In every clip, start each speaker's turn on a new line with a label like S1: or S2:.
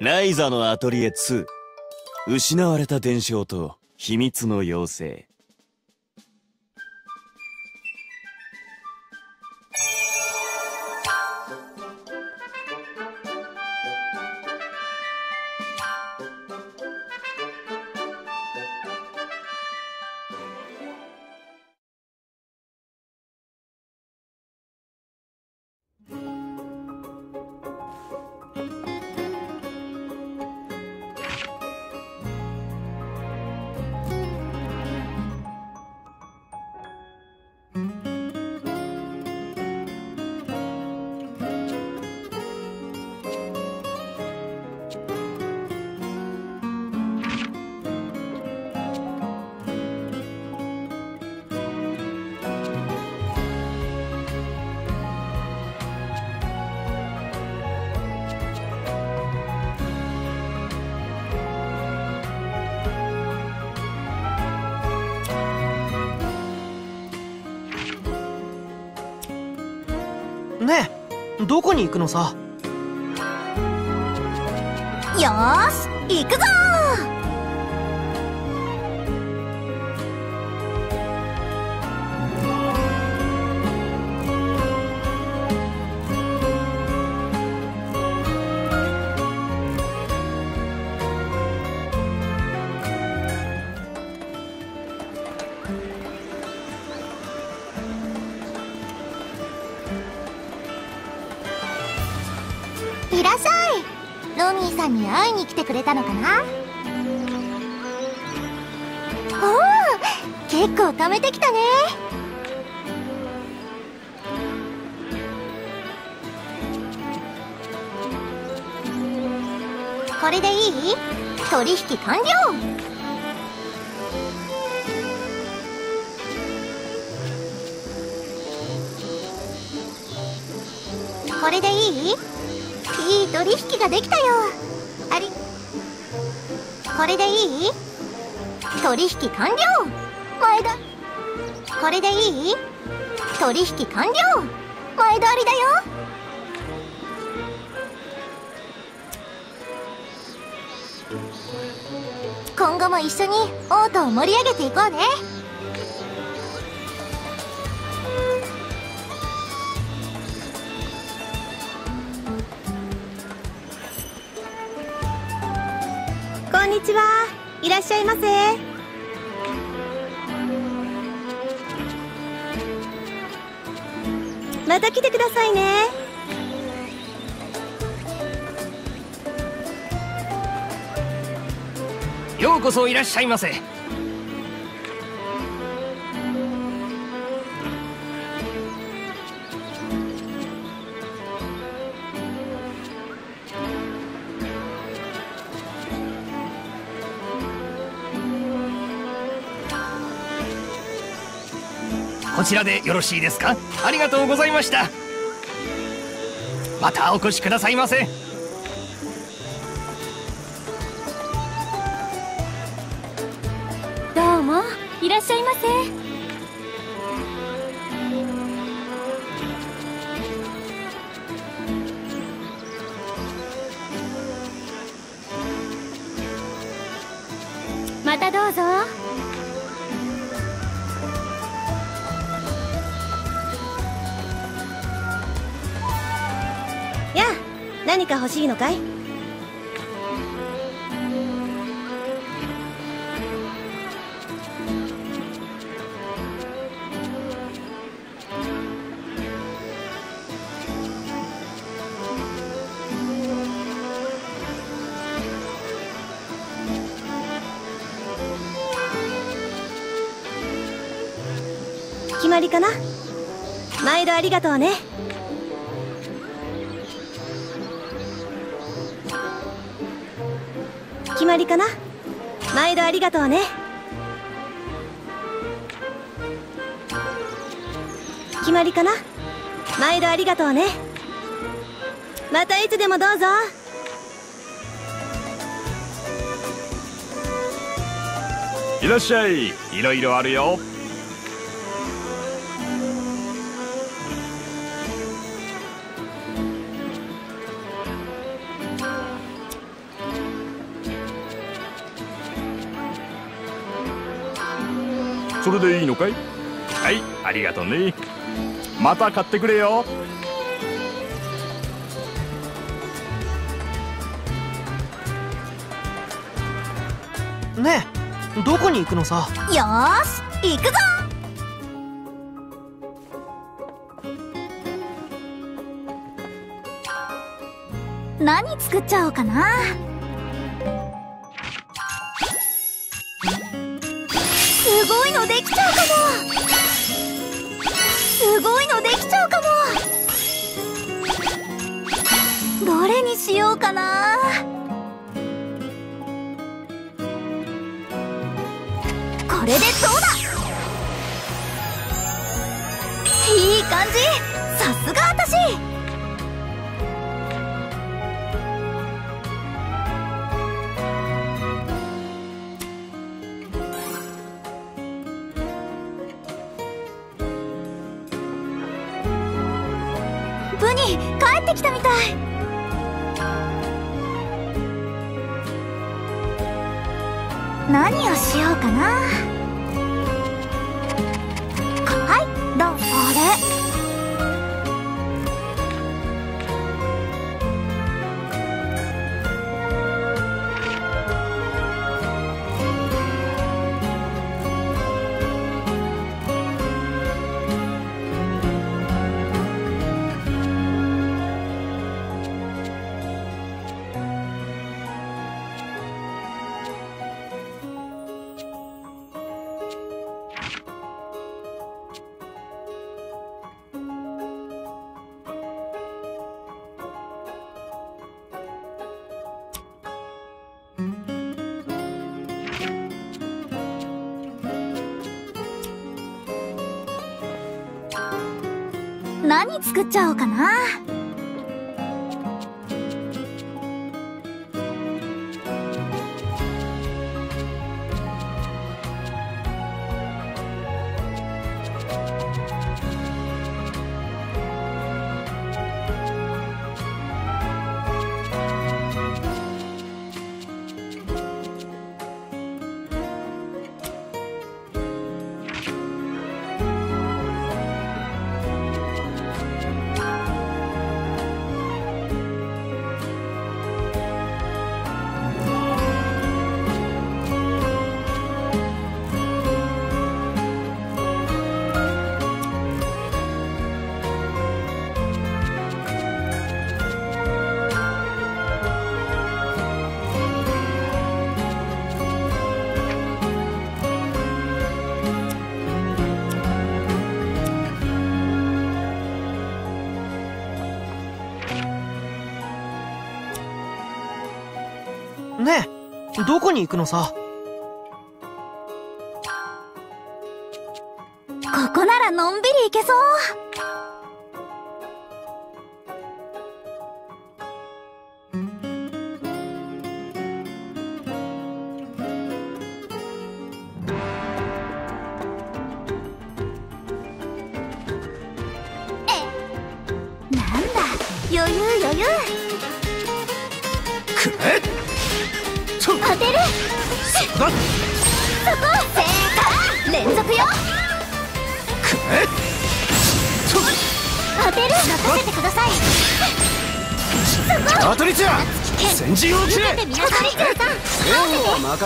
S1: ライザのアトリエ2失われた伝承と秘密の妖精。
S2: どこに行
S3: 取引完了。これでいい？いい取引ができたよ。あり。これでいい？取引完了。前田。これでいい？取引完了。前田ありだよ。今後も一緒にオートを盛り上げていこうね。
S4: こんにちは。いらっしゃいませ。また来てくださいね。
S5: ようこそいらっしゃいませ。こちらでよろしいですか？ありがとうございました。またお越しくださいませ。
S4: ませまたどうぞ。やあ何か欲しいのかい？りかな。毎度ありがとうね。決まりかな。毎度ありがとうね。決まりかな。毎度ありがとうね。またいつでもどうぞ。
S6: いらっしゃい。いろいろあるよ。れでいいのかい？はいありがとうね。また買ってくれよ。
S7: ねえどこに行くのさ？
S2: よーし行くぞ。何作っちゃおうかなかな？何作っちゃおうかな。
S7: どこに行くのさ？
S2: ここならのんびり行けそう。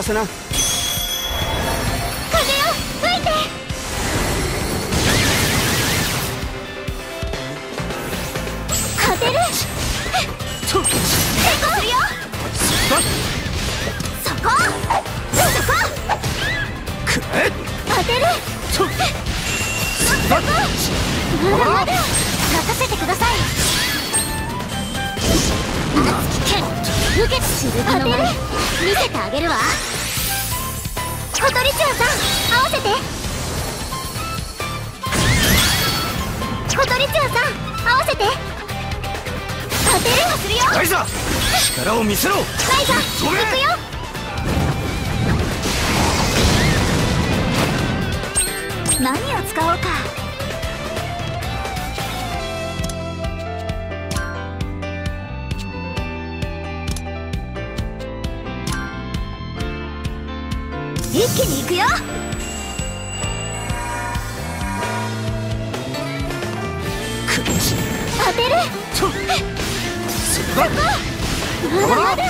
S2: き剣受けて。当てる。見せてあげる。わさん合わせて。さん合わせて。当て。るはするよ
S1: ライザ力を見せろ。
S2: ライザ行くよ何を使おうか気に行くよ。
S8: 当てる。
S9: そこ
S8: まだ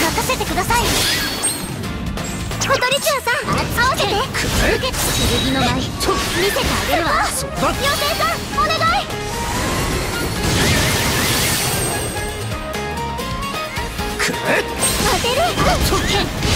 S8: 任せてください。さん合わせて。剣の舞見せてあげるわ。妖精さんお願い。当てる。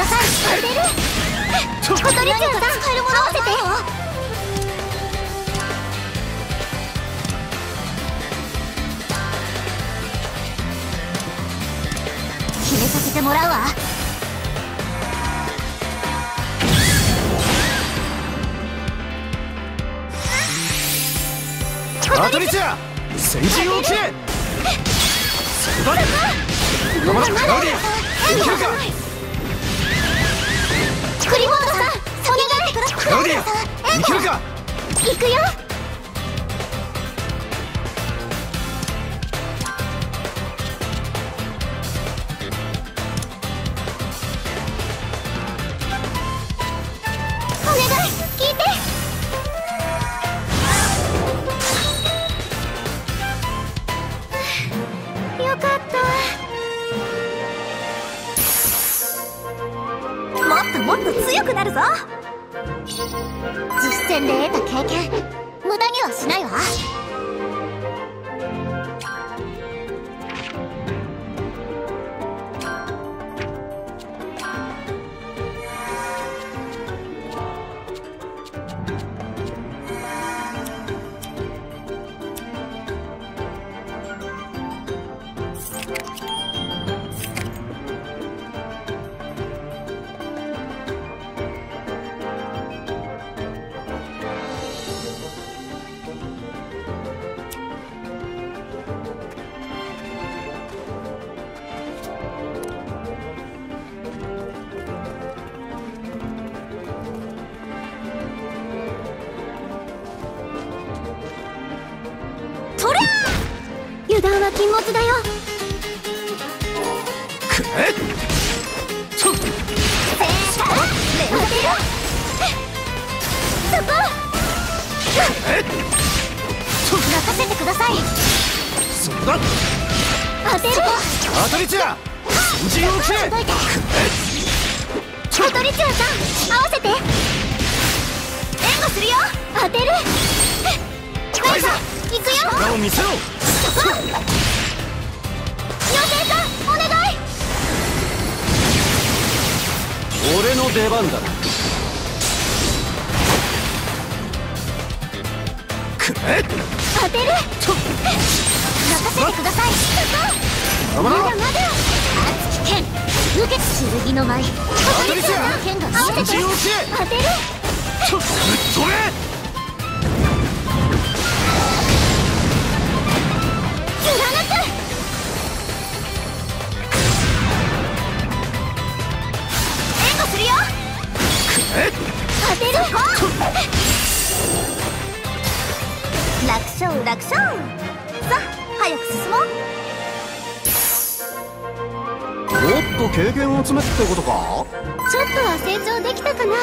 S8: ださい当てる小鳥中さん使えるもの合わ。せて決めさせてもらうわ。
S9: アトリチア先陣を切れそこだ
S8: まだまだ
S9: クラウディアい
S8: い
S9: クラウディアいけるか？
S8: 行くよせて
S9: 先陣を切れ
S8: 当てる
S9: ちょぶっ飛べ
S8: 貫く援護するよ
S9: え
S8: 当てる楽勝楽勝さあ早く進もう
S10: もっと経験を積めってことか？
S8: ちょっとは成長できたかな？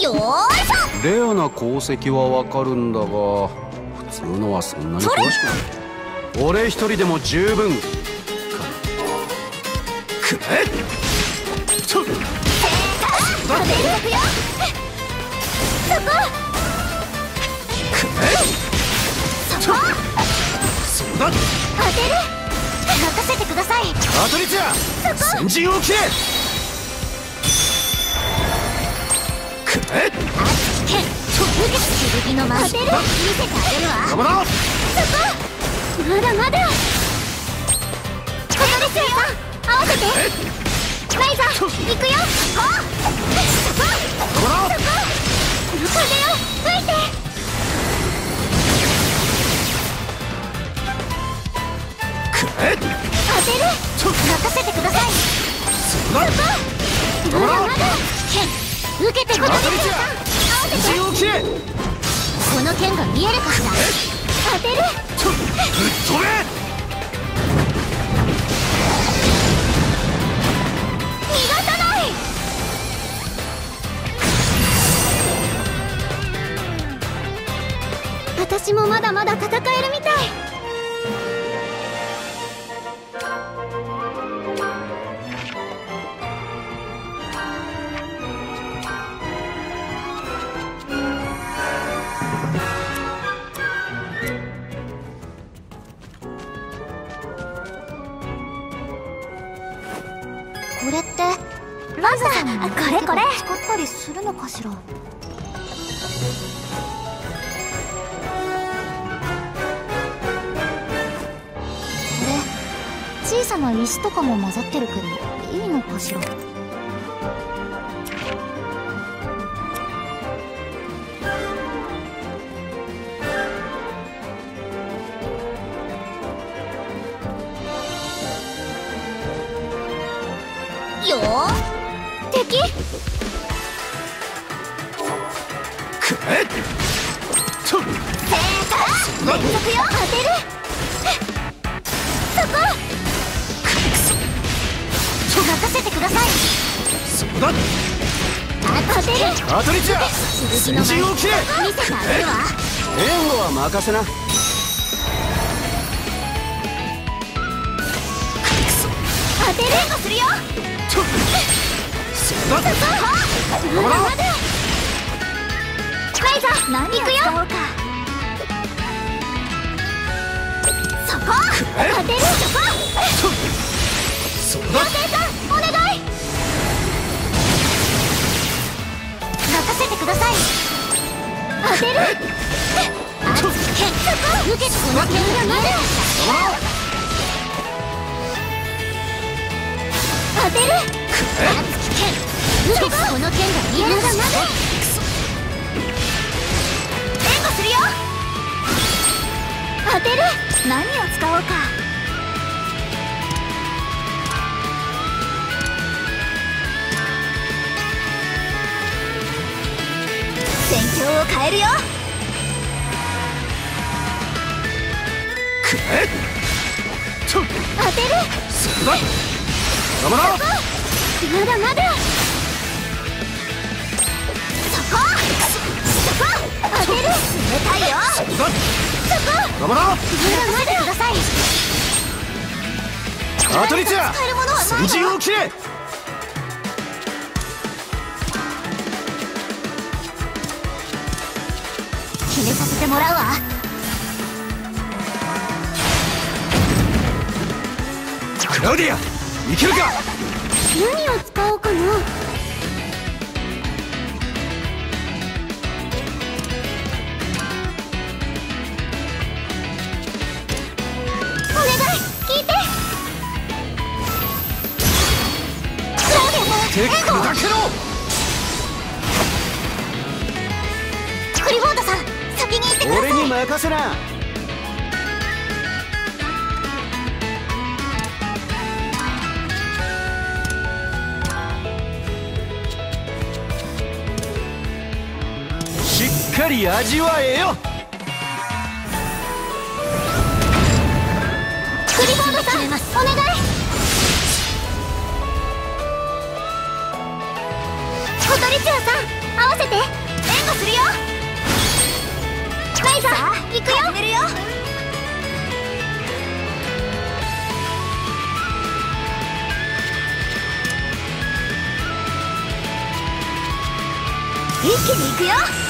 S8: よー
S10: レアな功績はわかるんだが普通のはそんなに詳しくない。俺一人でも十分
S9: くれちょっ
S8: ょ当てるよそこ
S9: くれ
S8: そこ
S9: そうだ
S8: 当てる任せてください
S9: アトリチア先陣を切れくれ
S8: 剣の間当てる見せてあげるわ
S10: 頑張ろう
S8: まだまだ。ここですよ合わせてライザー行くよほっそこ
S10: 頑張ろう
S8: 風よ吹いて
S10: えっ
S8: 当てる任せてください
S10: 頑張ろう
S8: まだまだ受けてください
S10: 当たりじゃ
S8: 合わせて
S10: 陣を切れ。
S8: この剣が見えるかしら当てる
S10: ぶっ飛べ
S8: 私もまだまだ戦えるみたい。これってラザさんこれこれ。使ったりするのかしら？な石とかも混ざってるけどいいのかしら？
S10: 護
S8: こ
S10: 頑張ろう
S8: まだまだください
S10: 当たりじゃ
S8: 使えるものはない
S10: 陣を切れ。
S8: 決めさせてもらうわ。
S10: クラウディアいけるか？
S8: 何を使おうかな
S10: 任せな。しっかり味わえよ。
S8: 気に行くよ。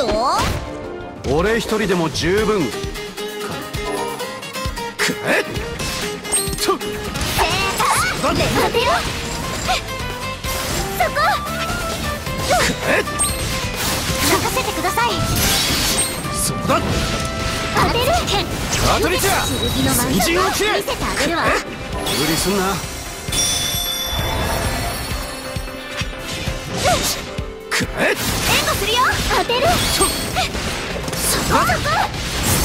S8: よ。
S9: 俺一人でも十分。
S10: くえっと
S8: 当てろそこ。
S10: えっ
S8: 任せてください。
S10: そうだ。
S8: 当てる。
S10: を切れ
S8: 見せてあげるわ。
S9: 無理すんな。
S10: くえっ
S8: 当てる。そそこそこ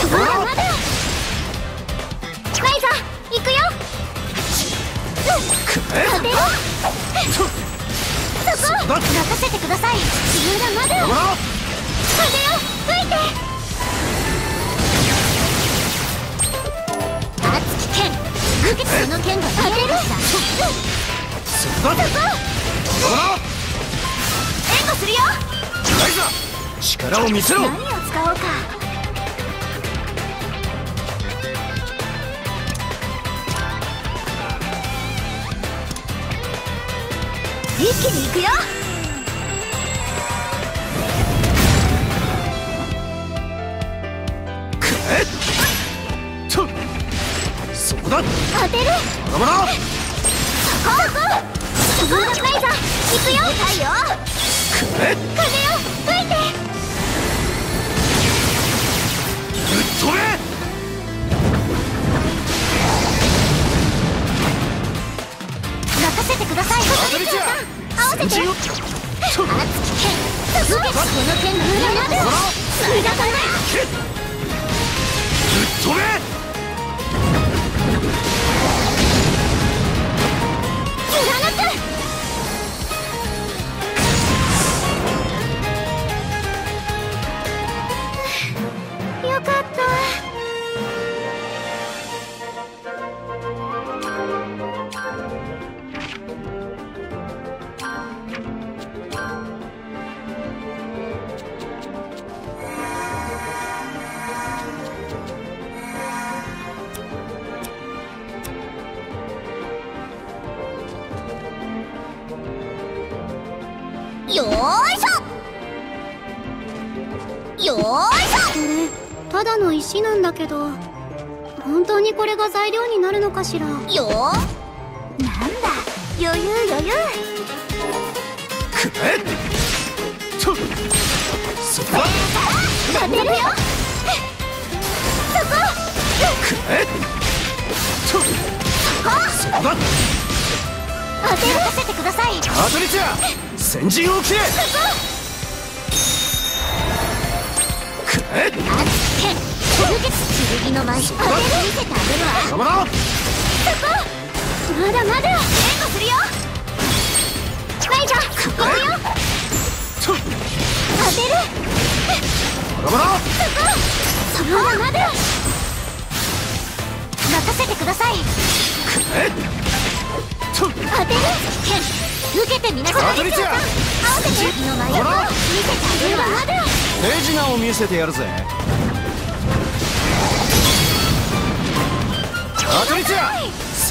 S8: そこまだまだライザ行くよ
S10: くえっ
S8: 当てろそこ任せてくださいまだまだ風よ吹いて熱き剣受けてその剣が当てる。
S10: そうだ頑力を見せろ。
S8: 何を使おうか。一気に行くよ。
S10: くえっ。と。そうだ。
S8: 当てる。
S10: 頑張ろう。
S8: そこそこライザー行くよ。太陽
S10: くえっ。
S8: 風の剣が裏まで。無駄だな
S10: けぶっ飛べ
S8: 石なんだけど本当にこれが材料になるのかしら？よ。ーなんだ？余裕余裕。
S10: くえっと。そうだ
S8: 当てるよ。そこ。
S10: くえっと。そうだ
S8: 当て任せてください。
S10: パトリチャ先陣を切れ。くえっ。
S8: 熱き剣の舞当てる見せてあげるわ
S10: 頑張ろう
S8: そこまだまだ援護するよ。ライザー行くよ。
S10: と
S8: 当てる。
S10: 頑張ろう
S8: そこまだまだ。任せてください。
S10: くえっと
S8: 当てる。剣受けてみなさい
S10: パトリチャ
S8: 合わせて敵の舞を見せてあげるわまだ
S9: 手品を見せてやるぜ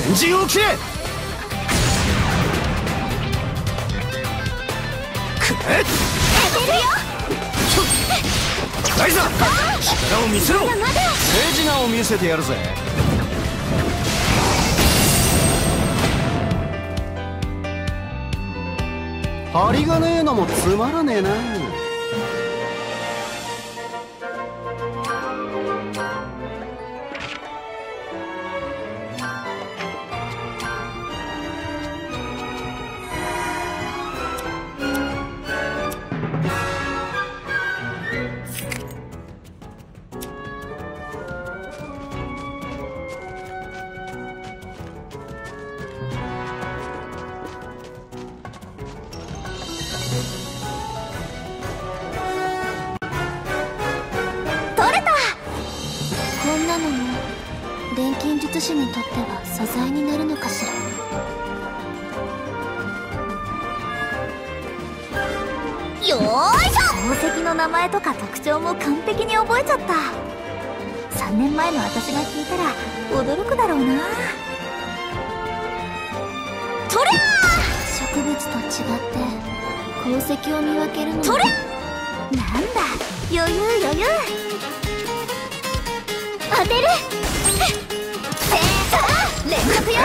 S10: 先陣を切れ。くえっ。
S8: 当てるよ
S10: ライザ力を見せろ。
S8: まだまだ
S9: 手品を見せてやるぜ。針がねえのもつまらねえな。
S8: 術師にとっては素材になるのかしら。よーいしょ！宝石の名前とか特徴も完璧に覚えちゃった。3年前の私が聞いたら驚くだろうな。取れ！植物と違って宝石を見分けるの
S2: なんだ余裕余裕。当てるよ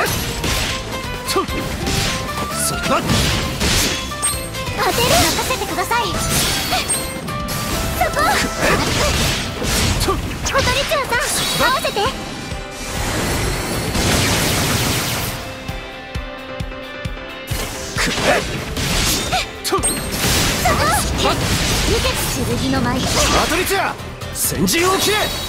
S8: ちょそこだ
S2: 当てる任せてください。そこ。
S8: ちょ
S2: 小鳥長さん合わせて
S8: ちょ
S2: そこ輸血剣の舞
S8: パトリツィア先陣を切れ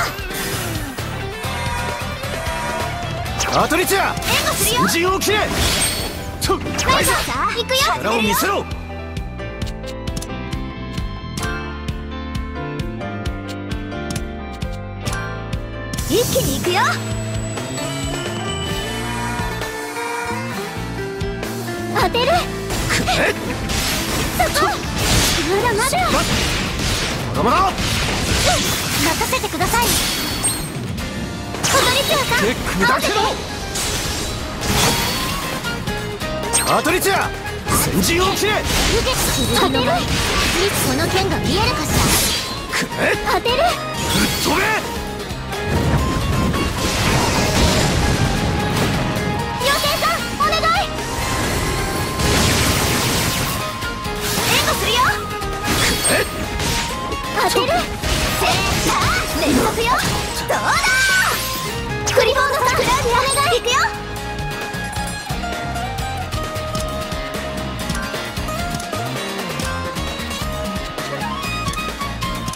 S8: パトリツィア
S2: 援護するよ。
S8: を切れ!ちょ
S2: はい
S8: 返せ
S2: さあ行くよ。
S8: 力を見せろ!
S2: 一気に行くよ。当てる。
S8: くえ
S2: そこ。まだまだ。
S8: まだまだ
S2: 鳥長さん
S8: で砕けろ！パトリツィア先陣を切れ！
S2: てるその剣が見えるかしら。当てる
S8: ぶっ飛べ！
S2: 妖精さんお願い！援護するよ！
S8: え？
S2: 当てる！せーさあ連続よ！どうだ？願い行くよ。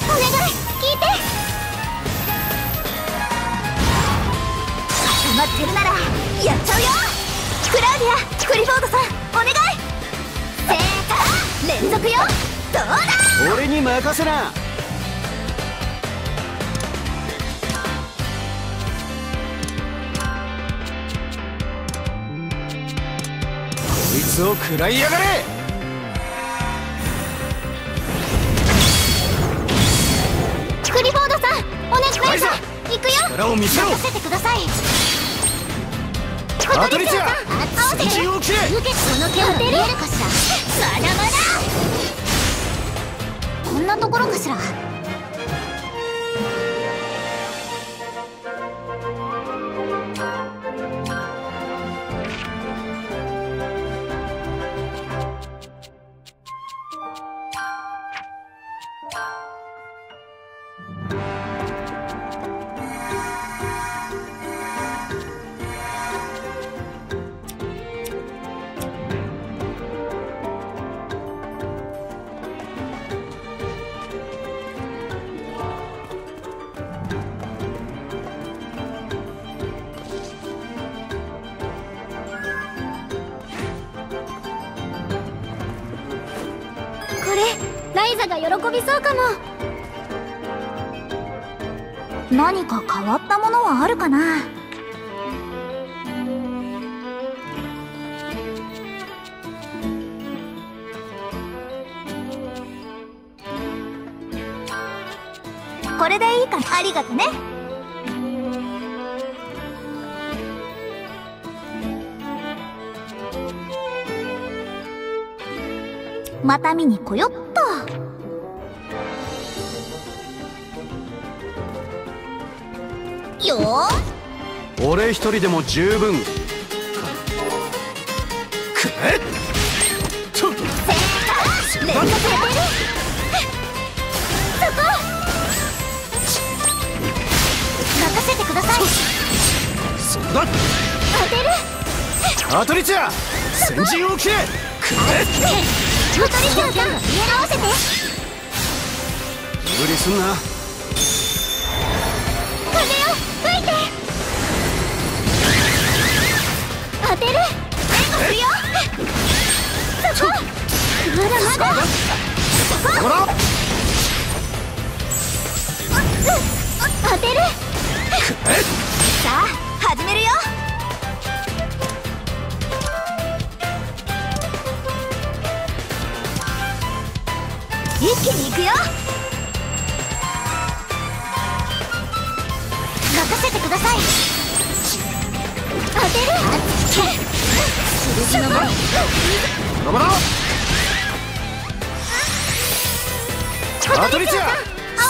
S2: お願い聞いて。固まってるならやっちゃうよ。クラウディアクリフォードさんお願い。せーさあ連続よ。どうだ。
S10: 俺に任せな。
S8: いつを食らいやがれ！
S2: クリフォードさんお願いします。くよ。
S8: 力を見せろ！
S2: 任せてください。
S8: パトリツィア
S2: 合わせて。
S8: 先陣を切れ！
S2: その剣が見えるかしら。まだまだ。こんなところかしらこれでいいかありがとね。また見に来よっと。よー。
S10: 俺一人でも十分。
S8: くえち
S2: ださい。
S8: そこだ。
S2: 当てる。
S8: パトリツィア先陣を切れ。くえ
S2: 小鳥長さん合わせて。
S10: 無理すんな。
S2: 風よ吹いて。当てる。
S8: そこまだまだ。当てる一気に行くよ。任せてください。当てる。
S10: 頑張ろうパトリチア。
S8: 合わ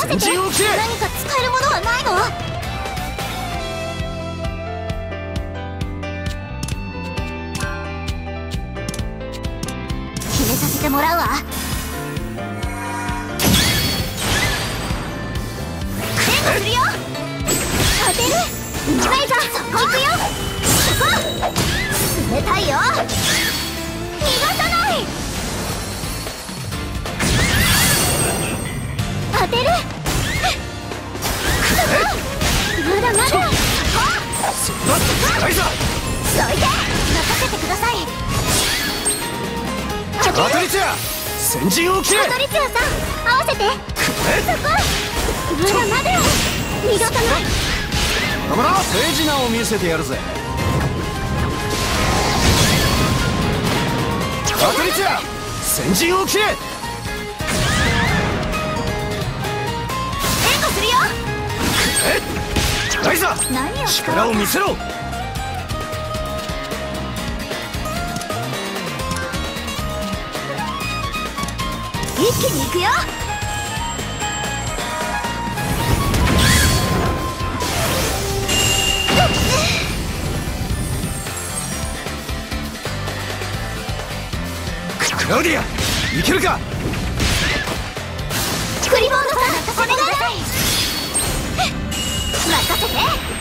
S8: せて。
S10: 先陣を切れ。
S8: 何か使えるものはないの？て。そこまない
S10: 頑張ろう。手品を見せてやるぜ。先陣を切れ。
S8: 援護するよ。
S10: ライザ力を見せろ。
S8: 一気に行くよ
S10: クラウディアいけるか？
S8: クリボードさんお願い。任せて。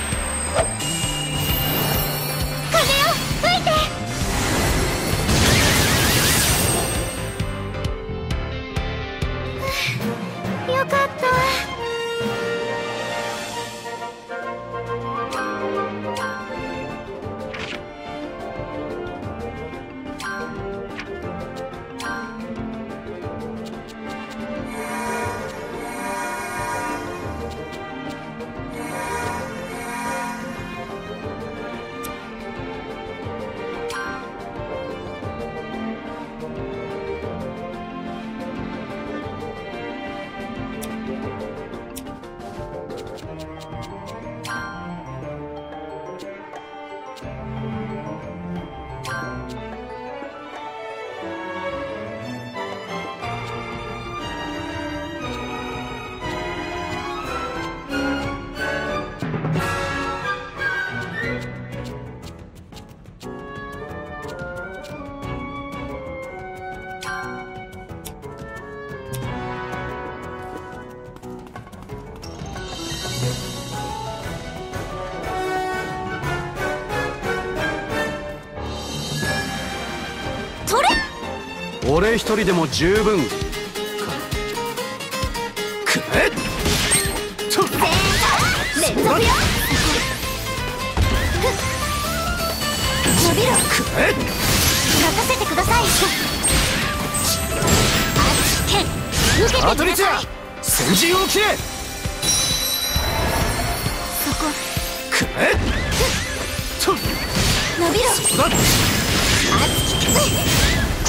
S10: 俺一人でも十分。
S8: かくえちょっ連続よ伸びろ任せて。くださいあっけ受けて。
S10: パトリチア
S8: ください
S10: 先陣を切れ
S8: そこ
S10: くえと
S8: 伸びろ
S10: そうだ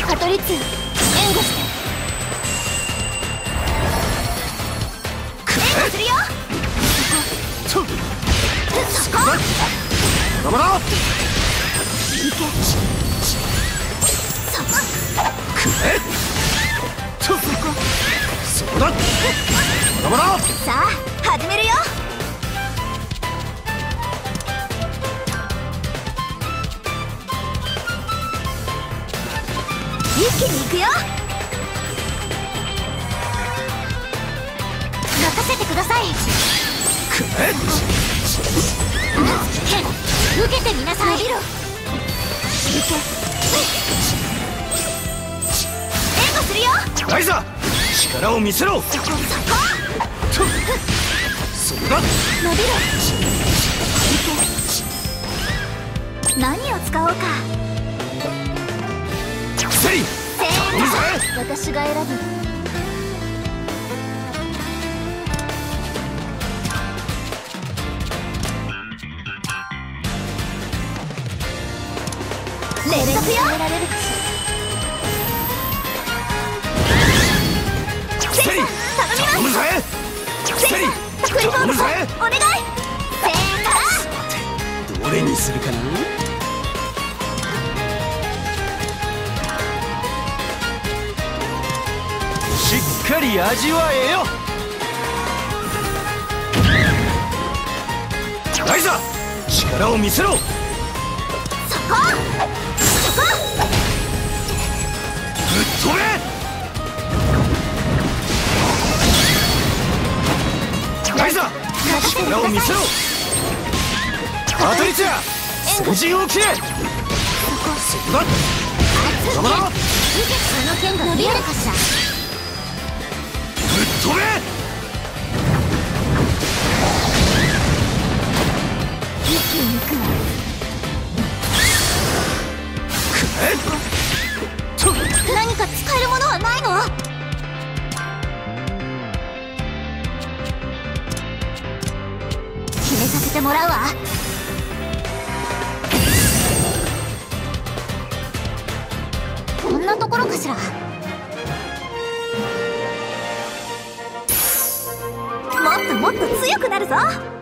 S8: パトリッツ援護して援護するよ
S10: と
S8: そこ
S10: 頑張ろう
S8: いけそこ
S10: くえとそうだ頑張ろう
S8: さあ始めるよ一気に行くよせてください。
S10: くえ
S8: 受けてみなさい。伸びろ。いけ。援護するよ。
S10: ライザ力を見せろ。
S8: そこ。そこ
S10: そうだ
S8: 伸びろ。何を使おうか。
S10: セリ
S8: 頼むぜ。私が選ぶ連続よ
S11: どれにするかな。しっかり味わえよ。
S10: ライザ力を見せろぶっ力を見せろ。を切れそこだ。邪魔だぶっ
S8: その剣が伸びるかしら
S10: 飛べ。
S8: 一気に行くわ何か使えるものはないの？させてもらうわ。こんなところかしら。もっともっと強くなるぞ。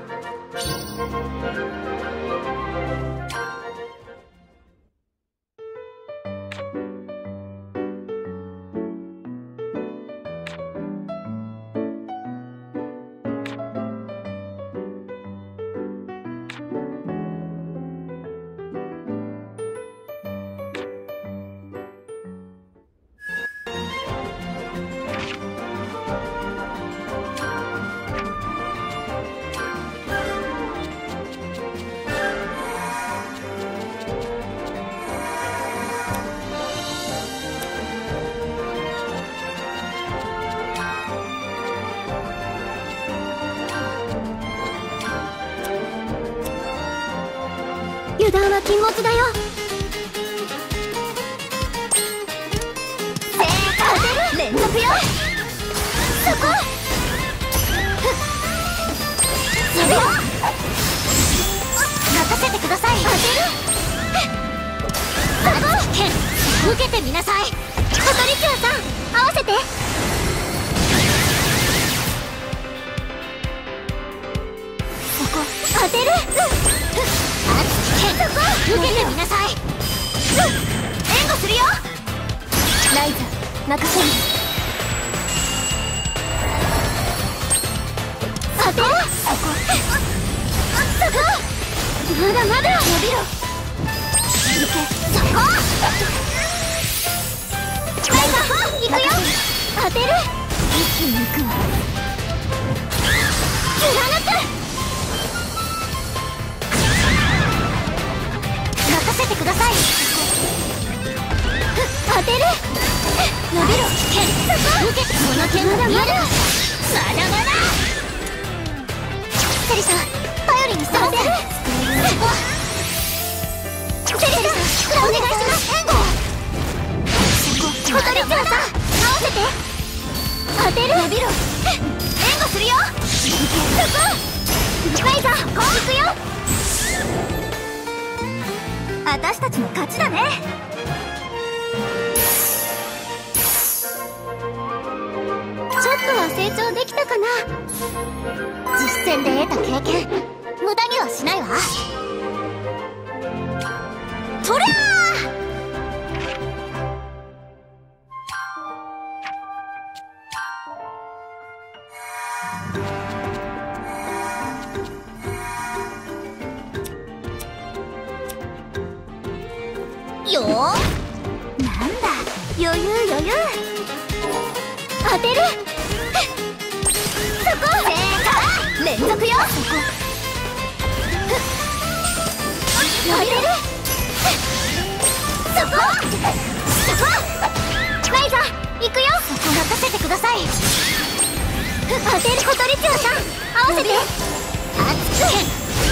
S8: 行くわ貫く任せてください当てる伸びろ剣受けてこの剣が見えるまだまだセリさん頼りにしてませんセリさんお願いします。援護小鳥ちゃんさん合わせて当てる。伸びろ援護するよ。そこライザーこう行くよ。私たちの勝ちだね。ちょっとは成長できたかな。実戦で得た経験。無駄にはしないわ。とりゃよ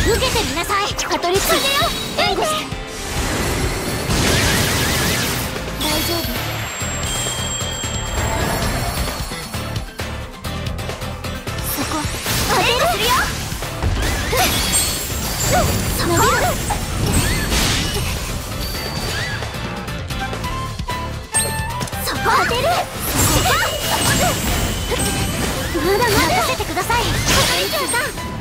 S8: 受けてみなさいカトリチュアよ。援護して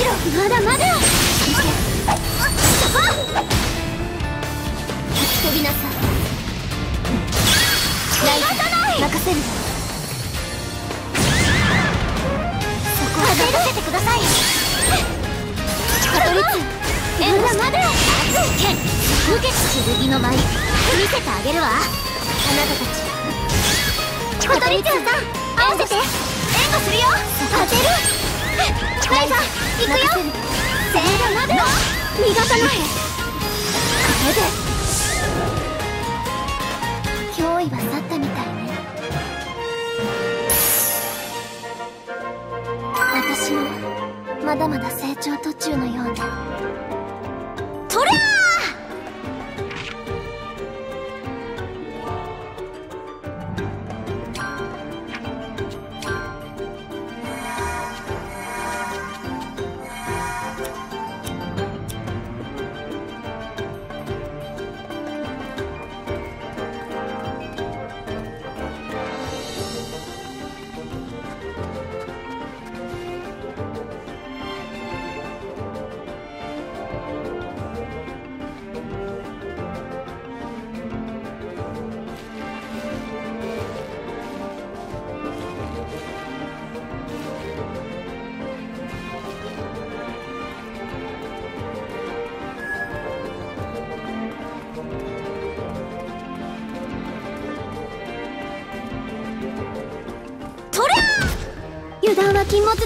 S9: まだまだそこ吹き飛びなさいライザ任せるそこ任せて。くださいカトリッツエンドまだまだ剣受けて剣の舞見せてあげるわあなたたちカトリッツさん合わせて援護するよ当てるライザ行くよせーのまだ逃がさないこれで脅威は去ったみたいね私もまだまだ成長途中のよう。ね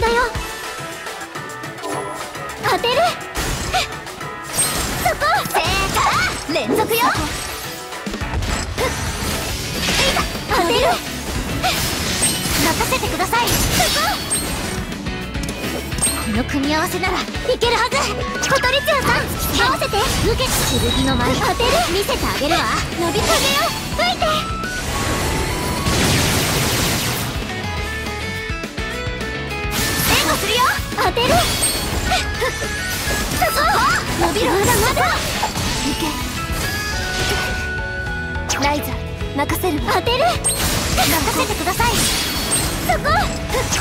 S9: だよ。当てる。そこ正解。連続よ。当てる。任せてください。そこ。この組み合わせならいけるはず。コトリチュウさん合わせて。受け。て剣の舞当てる。見せてあげるわ。伸び風よ吹いて。てる。そこ伸びろまだまだいけライザ任せる。当てる。任せてくださいそこ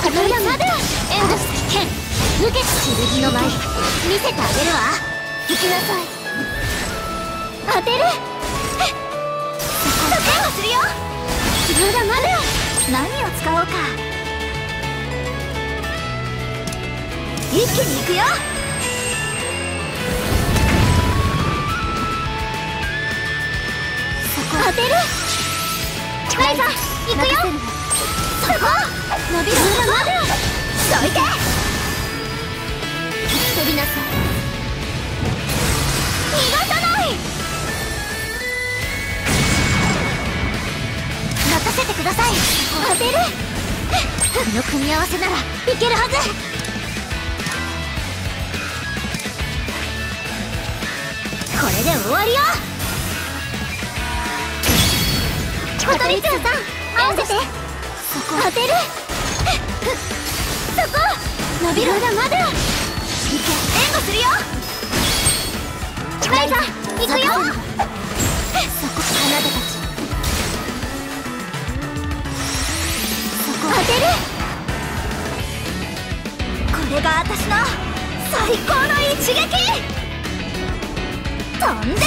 S9: このやまだ援護す剣受けて剣の舞見せてあげる。わ行きなさい当てる。そこ援護する。よまだまだ何を使おうか一気に行くよ。当てる。ライザ行くよ。そこ。伸びるまだまだどいて。飛びなさい。逃がさない。任せてください。当てる。この組み合わせならいけるはず。これで終わりよ。さん合わせて。そこ。当てるそこ伸びるまだ。まだ援護するよ。ライザ行くよ。そこ。あなたたちそこ。当てる。これが私の最高の一撃飛んでけ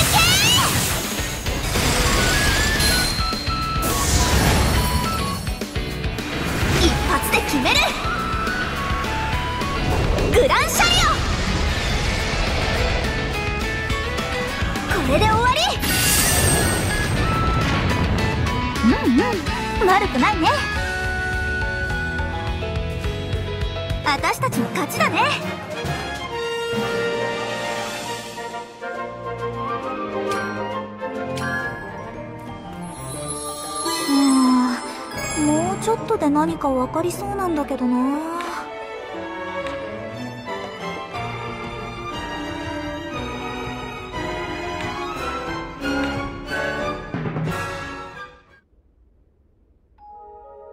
S9: 一発で決めるグランシャイオこれで終わりうんうん。悪くないね。私たちの勝ちだね。
S2: ちょっとで何か分かりそうなんだけどな。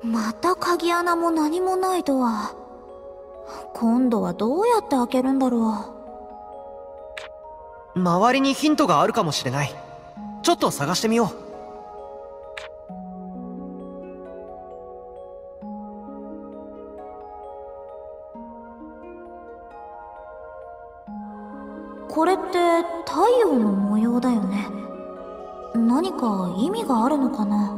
S2: また鍵穴も何もないドア今度はどうやって開けるんだろう。
S7: 周りにヒントがあるかもしれない。ちょっと探してみよう。
S2: だよね。何か意味があるのかな？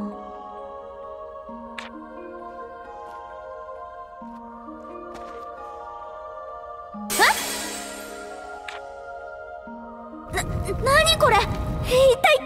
S2: え？な、何これ？一体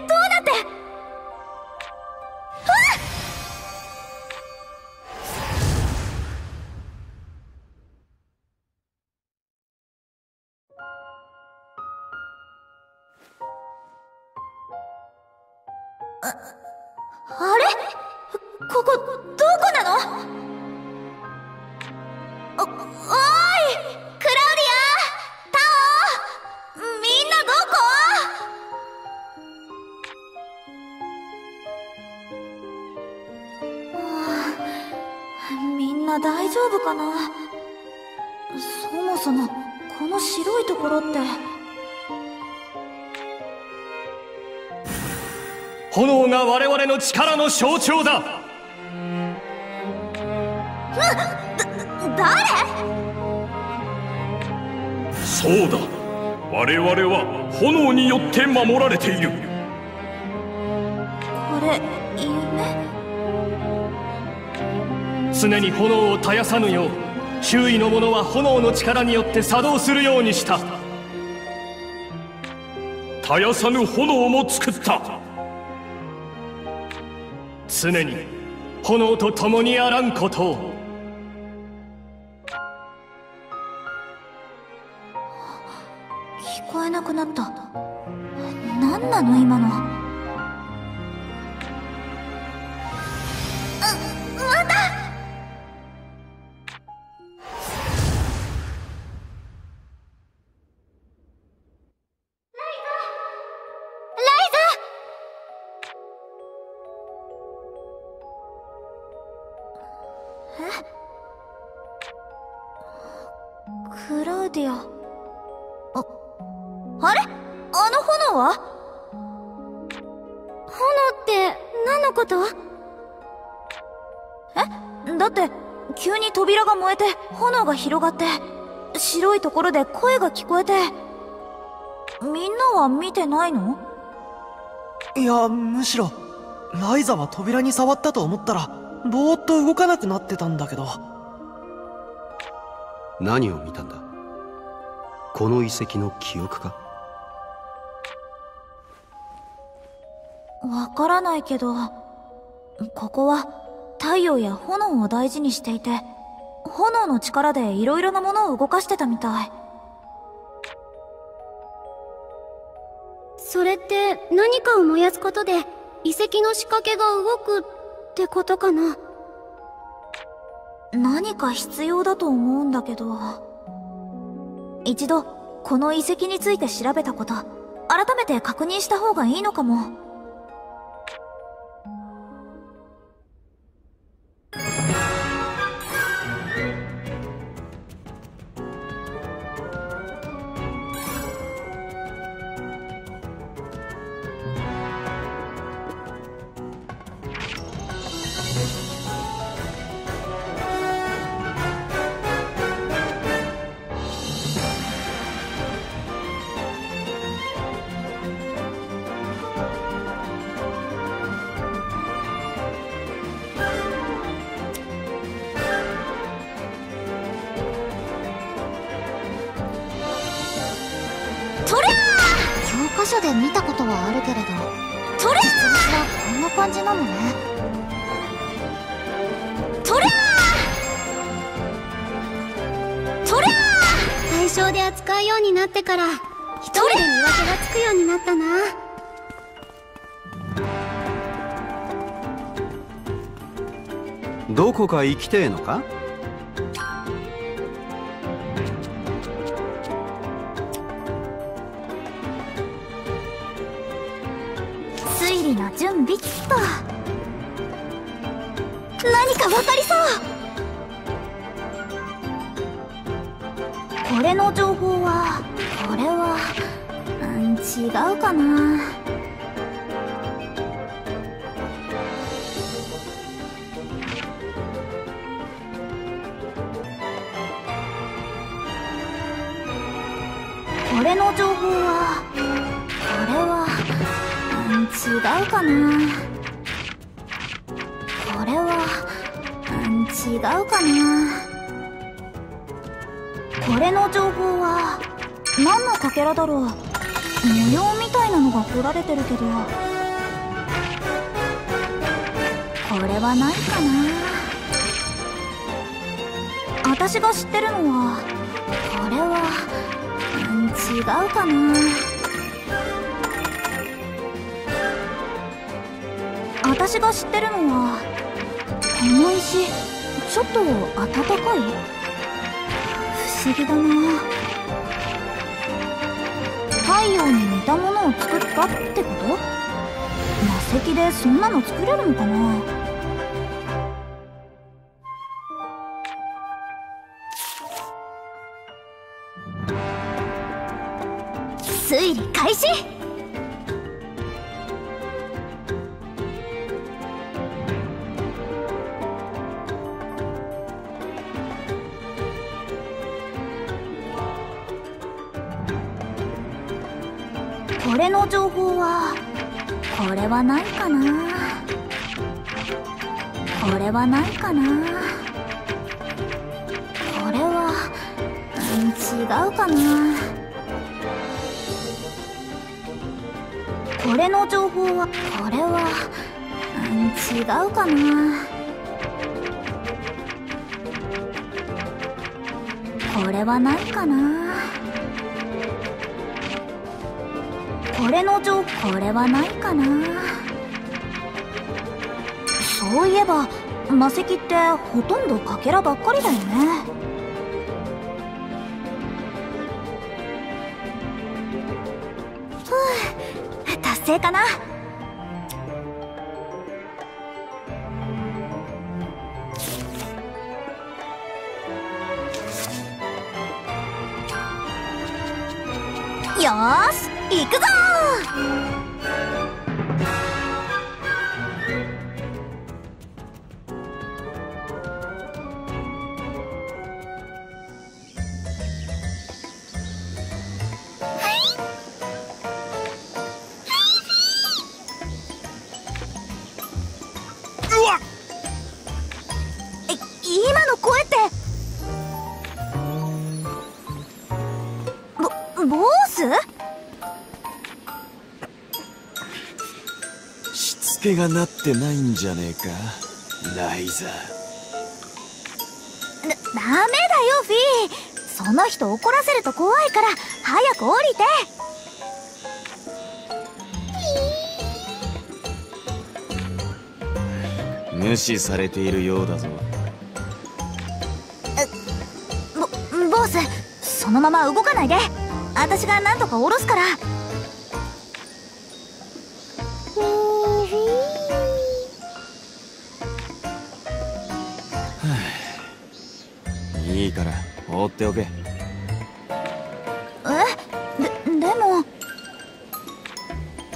S2: の
S1: 力の象徴だ。
S2: 誰？
S6: そうだ。我々は炎によって守られている。
S2: これ夢？
S1: 常に炎を絶やさぬよう周囲の者は炎の力によって作動するようにした。
S6: 絶やさぬ炎も作った
S1: 常に炎と共にあらんことを。
S2: が広がって白いところで声が聞こえてみんなは見てないの？
S7: いやむしろライザは扉に触ったと思ったらぼーっと動かなくなってたんだけど。
S10: 何を見たんだ？この遺跡の記憶か？
S2: わからないけどここは太陽や炎を大事にしていて炎の力で色々なものを動かしてたみたい。
S9: それって何かを燃やすことで遺跡の仕掛けが動くってことかな？
S2: 何か必要だと思うんだけど。一度この遺跡について調べたこと。改めて確認した方がいいのかも
S9: 教科書で見たことはあるけれど。
S2: ーとりゃ
S9: 実はこんな感じなのね
S2: ー！とりゃー！とりゃ
S9: 対象で扱うようになってから一人で見分けがつくようになったな。
S10: どこか行きてえのか？
S2: 何か分かりそう。これの情報はこれはうん違うかな。たいなのが彫られてるけどこれはないかな。私が知ってるのはこれはうん違うかな。私が知ってるのはこの石ちょっと暖かい？不思議だな。太陽に似たものを作ったってこと？魔石でそんなの作れるのかな？これの情報はこれはないかな。これはないかな。これは違うかな。これの情報はこれは違うかな。これはないかな。れの情これはないかな。そういえば魔石ってほとんどかけらばっかりだよね。ふう達成かな。
S1: しつけがなってないんじゃねえか。ライザ
S2: ダダメだよフィー。その人怒らせると怖いから早く降りて。
S1: 無視されているようだぞ。
S2: ボボスそのまま動かないで。私が何とか下ろすから
S1: っておけ。
S2: え？ででも。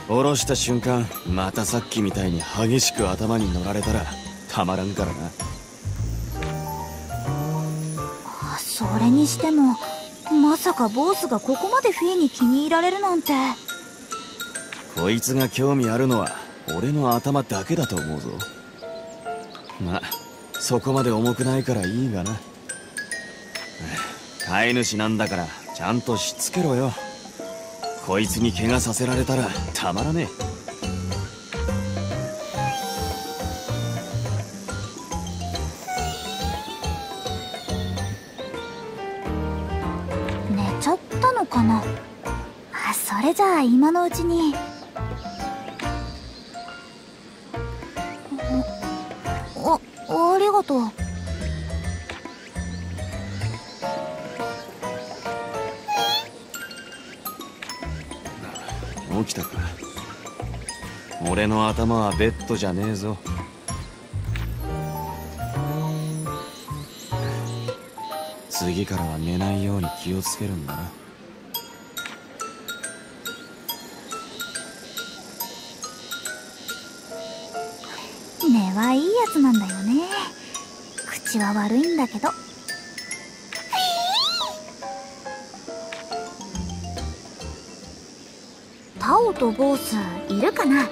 S1: 下ろした瞬間またさっきみたいに激しく頭に乗られたらたまらんからな。
S2: それにしてもまさかボスがここまでフィーに気に入られるなんて。
S1: こいつが興味あるのは俺の頭だけだと思うぞ。まそこまで重くないからいいがな飼い主なんだからちゃんとしつけろよ。こいつに怪我させられたらたまらね
S2: 寝ちゃったのかな？あそれじゃあ今のうちに。おおありがとう。
S1: 俺の頭はベッドじゃねえぞ。次からは寝ないように気をつけるんだな。
S2: 根はいいやつなんだよね。口は悪いんだけど。タオとボースいるかな？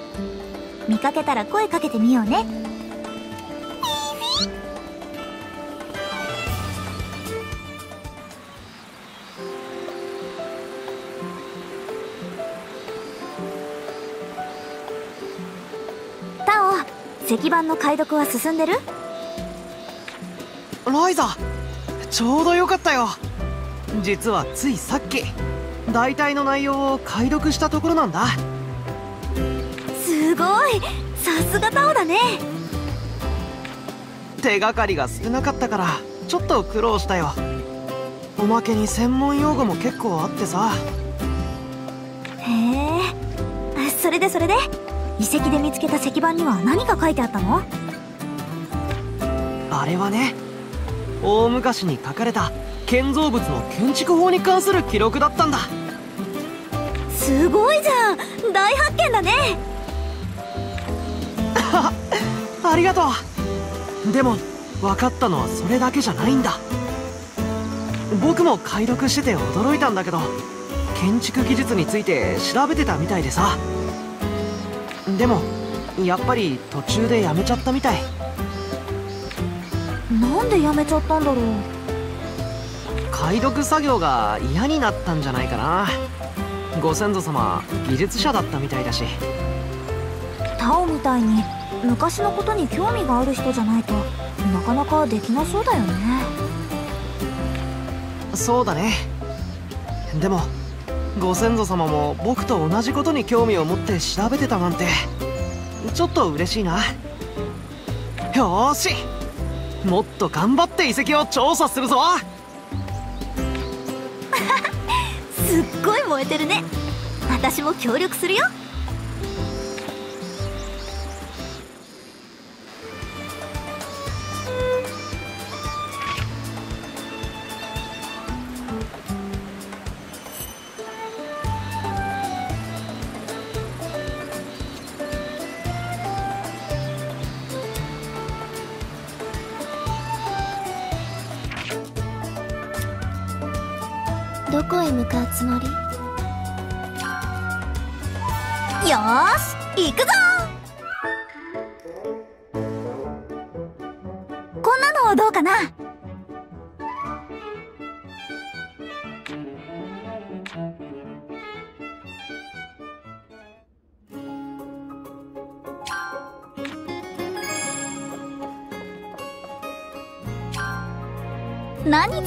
S2: かけたら声かけてみようね。タオ石板の解読は進んでる？
S7: ライザちょうどよかったよ。実はついさっき大体の内容を解読したところなんだ。
S2: いさすがタオだね。
S7: 手がかりが少なかったからちょっと苦労したよ。おまけに専門用語も結構あってさ。
S2: へえ。それでそれで？遺跡で見つけた石板には何が書いてあったの？
S7: あれはね大昔に書かれた建造物の建築法に関する記録だったんだ。
S2: すごいじゃん。大発見だね
S7: ありがとう。でも分かったのはそれだけじゃないんだ。僕も解読してて驚いたんだけど建築技術について調べてたみたいでさ。でもやっぱり途中でやめちゃったみたい。
S2: なんでやめちゃったんだろう。
S7: 解読作業が嫌になったんじゃないかな。ご先祖様技術者だったみたいだし。
S2: タオみたいに昔のことに興味がある人じゃないとなかなかできなそうだよね。
S7: そうだね。でもご先祖様も僕と同じことに興味を持って調べてたなんてちょっと嬉しいな。よーし。もっと頑張って遺跡を調査するぞ。
S2: すっごい燃えてるね。私も協力するよ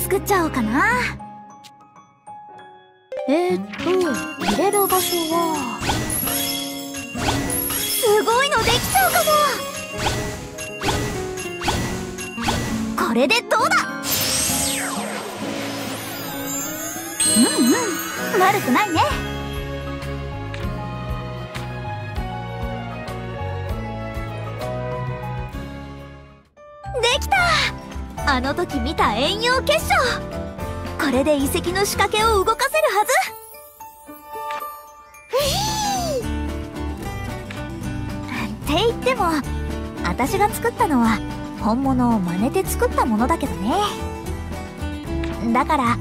S2: 作っちゃおうかな。えー、っと入れる場所は。すごいのできちゃうかも。これでどうだ。うんうん。悪くないね。あの時見た遠洋結晶。これで遺跡の仕掛けを動かせるはず。って言っても私が作ったのは本物を真似て作ったものだけどね。だから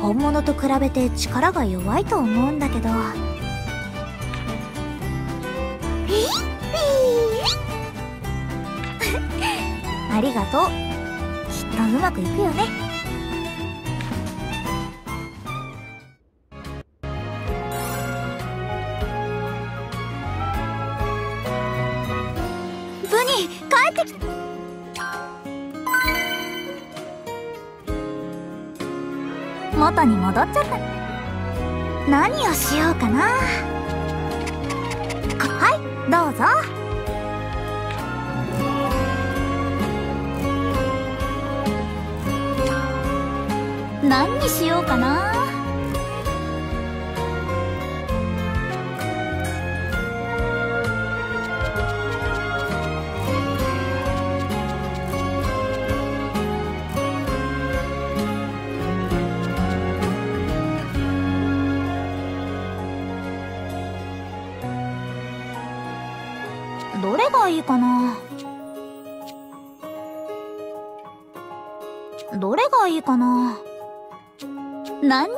S2: 本物と比べて力が弱いと思うんだけど。ありがとう。きっとうまくいくよね。ブニ帰ってき元に戻っちゃった。何をしようかな。はいどうぞ。何にしようかな。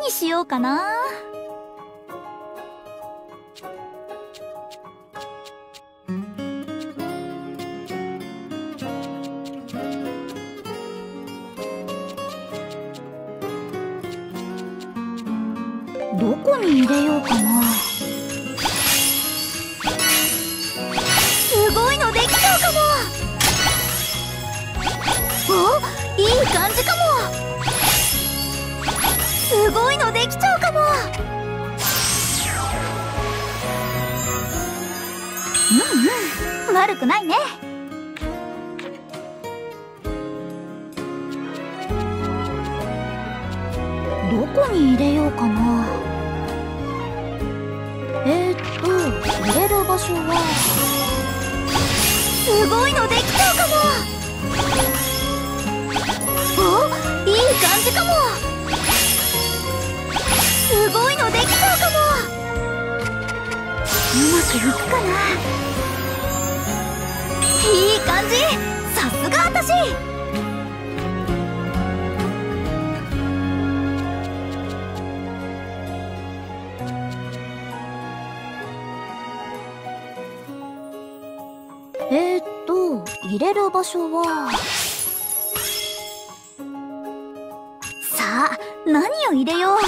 S2: にしようかな。すごいのできちゃうかも。うんうん。悪くないね。どこに入れようかな。えー、っと入れる場所は。すごいのできちゃうかも。おいい感じかも。すごいのできちゃうかも。うまくいくかな。いい感じ。さすが私。えー、っと入れる場所は。さあ何を入れよう。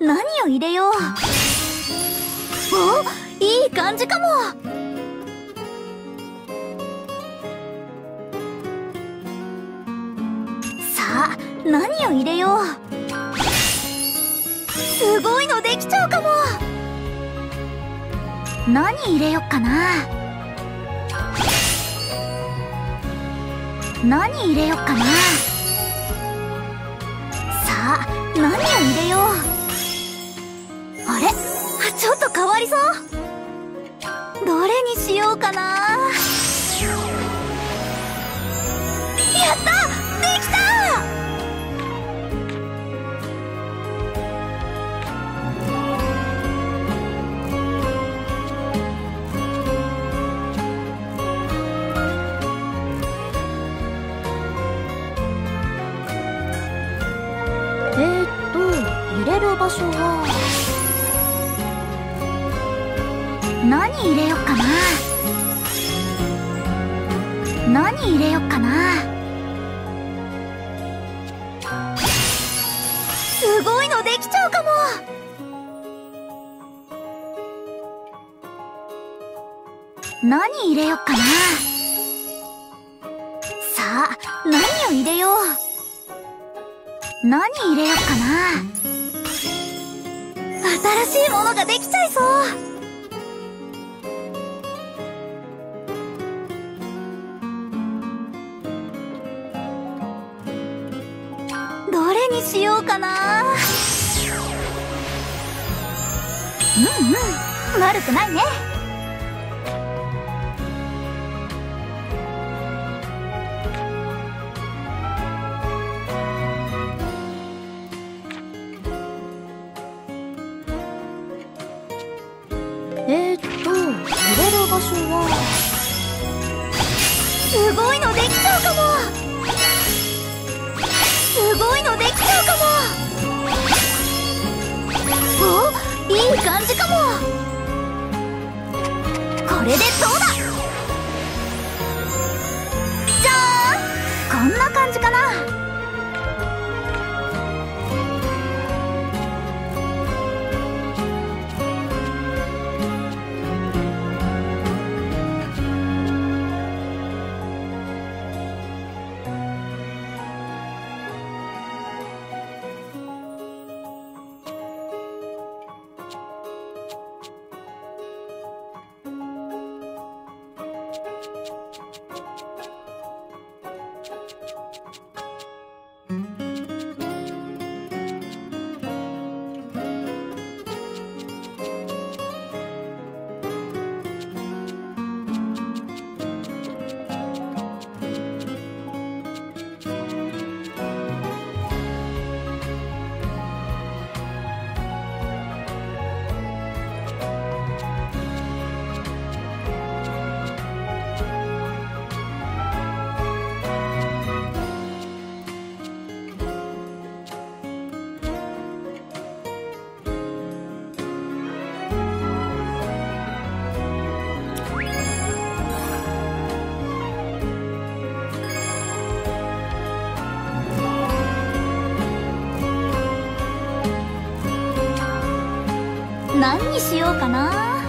S2: 何を入れよう。おいい感じかも。さあ何を入れよう。すごいのできちゃうかも。何入れよっかな。何入れよっかな。さあ何を入れよう。ちょっと変わりそう。どれにしようかな。何入れよっかな。何入れよっかな。すごいのできちゃうかも。何入れよっかな。さあ何を入れよう。何入れよっかな。新しいものができちゃいそう。な。うんうん。悪くないね。にしようかな。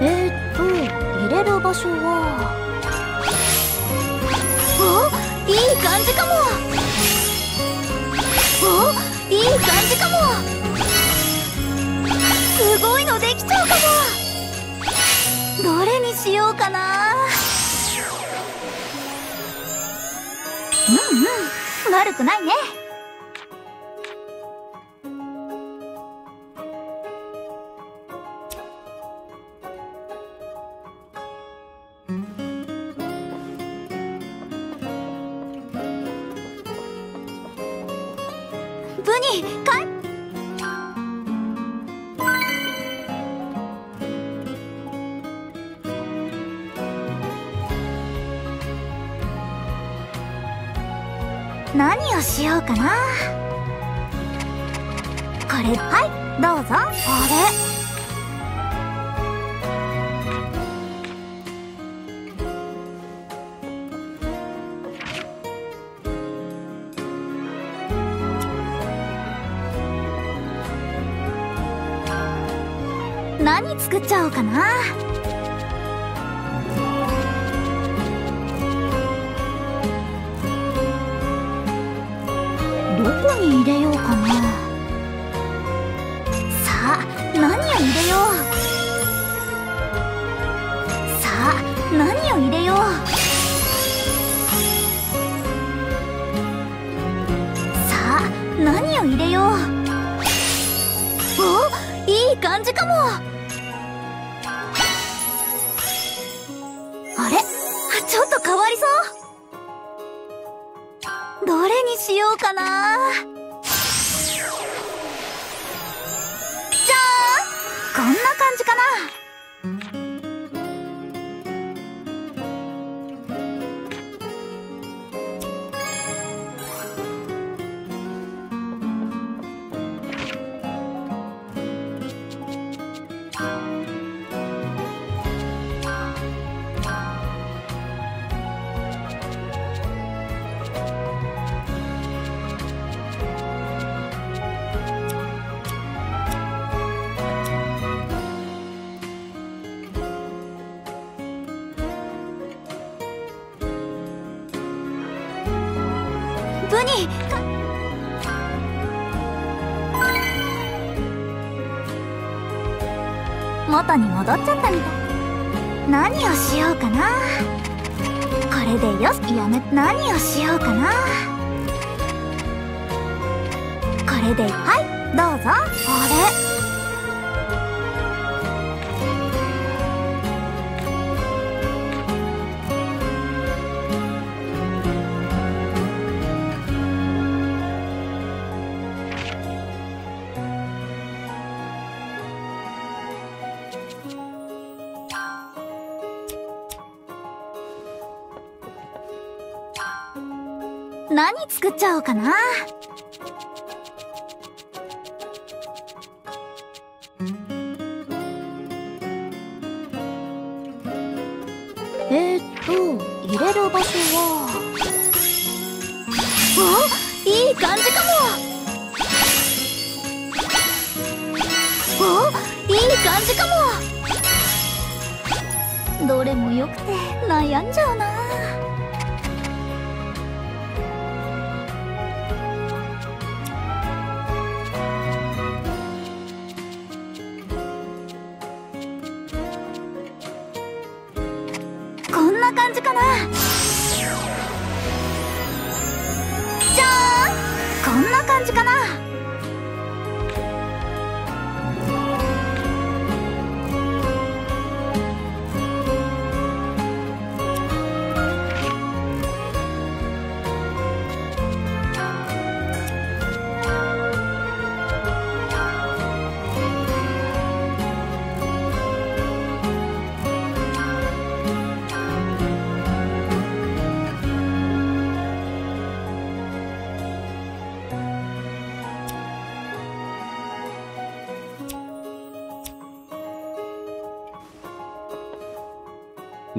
S2: えー、っと入れる場所は。おいい感じかも。おいい感じかも。すごいのできちゃうかも。どれにしようかな。うんうん悪くないね。しようかな。これはいどうぞ。あれ。何作っちゃおうかな。に。元に戻っちゃったみたい。何をしようかな。これでよし。やめ何をしようかな。これではいどうぞ。あれ？作っちゃおうかな。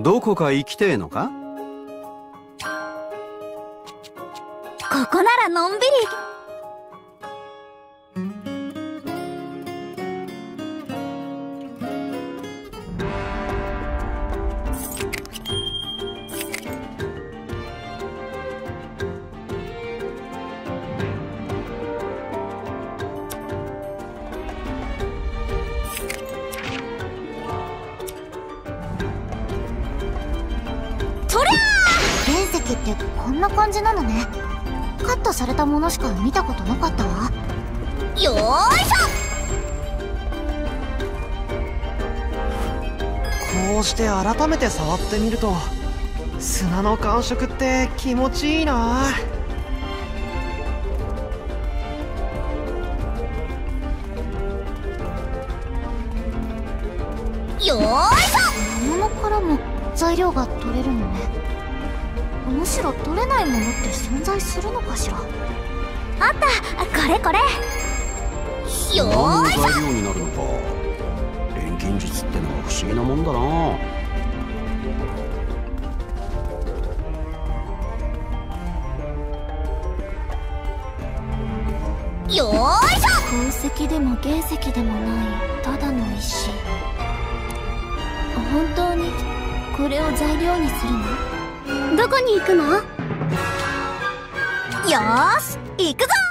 S2: どこか
S10: 行きてえのか？
S2: ここならのんびり。
S9: て
S7: 触ってみると砂の感触って気持ちいいな。
S9: ょよーいしょ。物からも材料が取れるのね。むしろ取れないものって存在するのかしら？あった。これこれ。よーいしょ。
S10: 材料になるのか。錬金術ってのは不思議なもんだな
S9: も原石でもないただの石。本当にこれを材料にするの？
S12: どこに行くの？
S9: よーし行くぞ